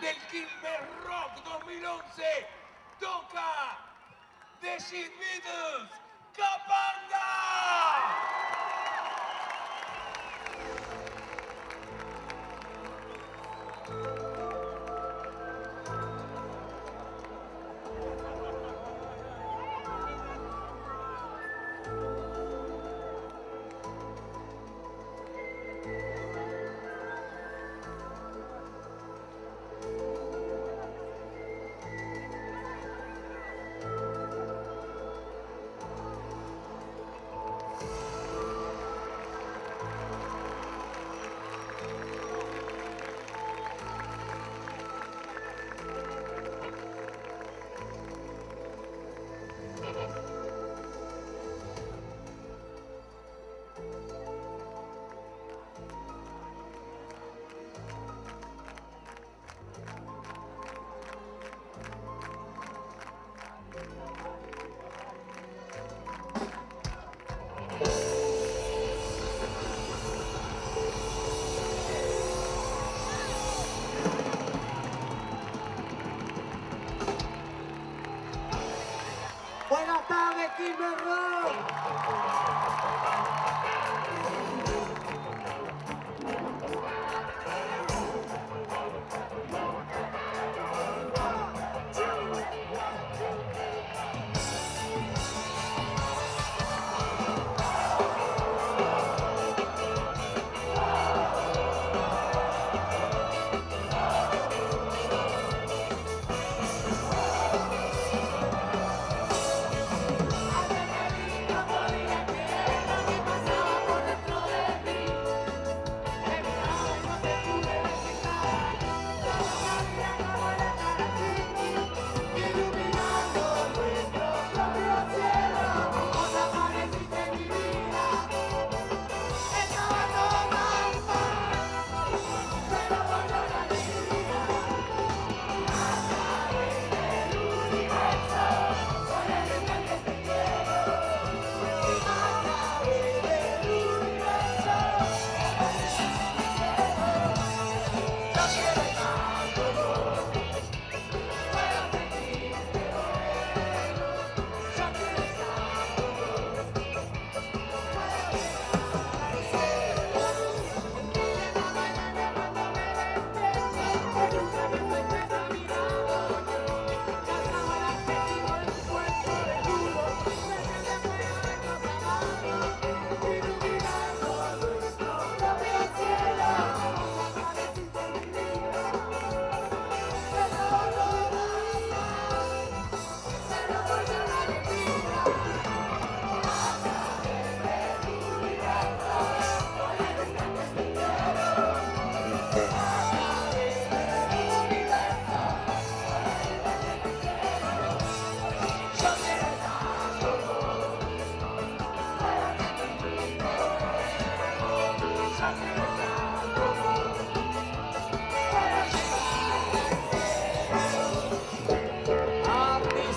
del Kimber Rock 2011 toca The Beatles Capanda. Bravo!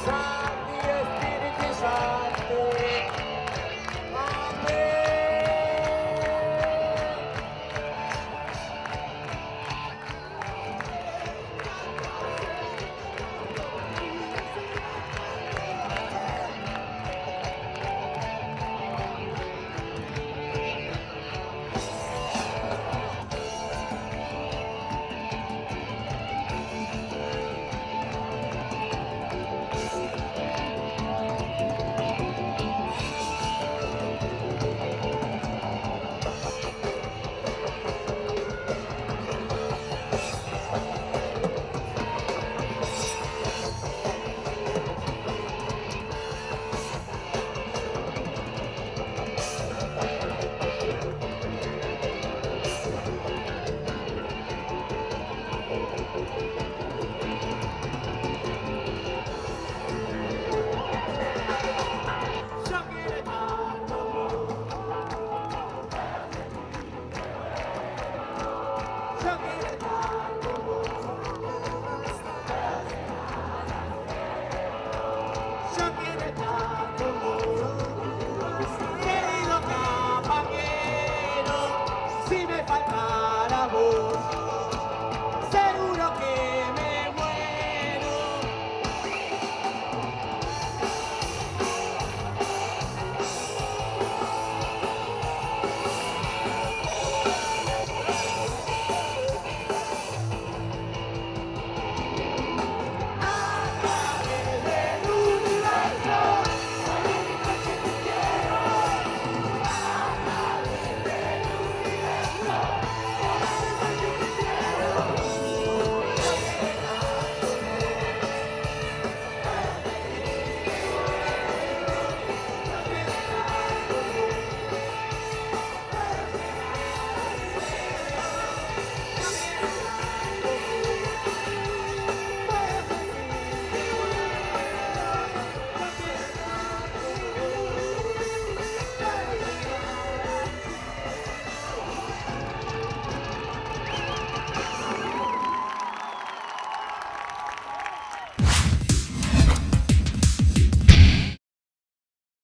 time. amor.